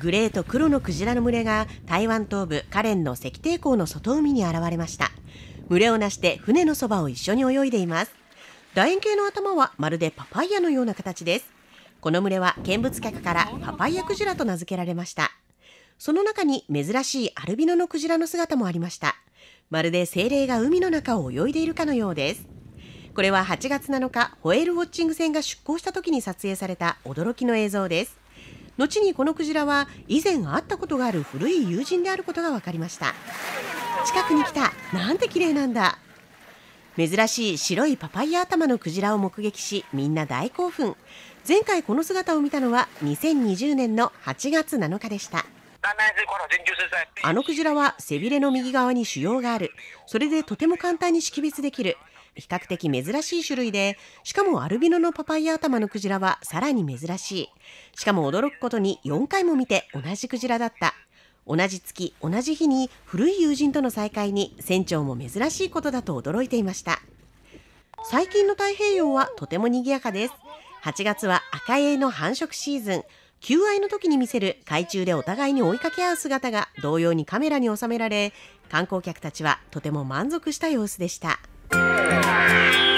グレーと黒のクジラの群れが台湾東部カレンの石庭港の外海に現れました。群れをなして船のそばを一緒に泳いでいます。楕円形の頭はまるでパパイヤのような形です。この群れは見物客からパパイヤクジラと名付けられました。その中に珍しいアルビノのクジラの姿もありました。まるで精霊が海の中を泳いでいるかのようです。これは8月7日ホエールウォッチング船が出港した時に撮影された驚きの映像です。後にこのクジラは以前会ったことがある古い友人であることが分かりました。近くに来た。なんて綺麗なんだ。珍しい白いパパイヤ頭のクジラを目撃しみんな大興奮。前回この姿を見たのは2020年の8月7日でした。あのクジラは背びれの右側に腫瘍がある。それでとても簡単に識別できる。比較的珍しい種類で、しかもアルビノのパパイヤ頭のクジラはさらに珍しい。しかも驚くことに4回も見て同じクジラだった。同じ月、同じ日に古い友人との再会に船長も珍しいことだと驚いていました。最近の太平洋はとても賑やかです。8月は赤エイの繁殖シーズン。求愛の時に見せる海中でお互いに追いかけ合う姿が同様にカメラに収められ、観光客たちはとても満足した様子でした。Thank you.